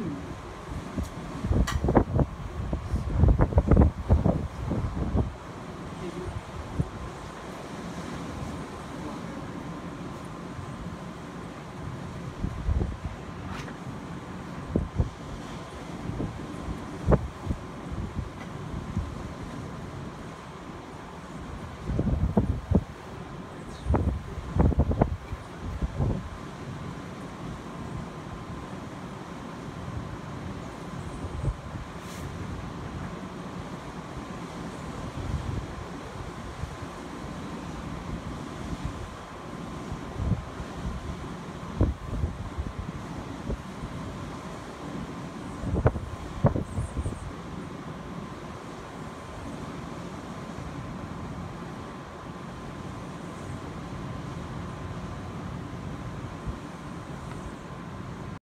Hmm.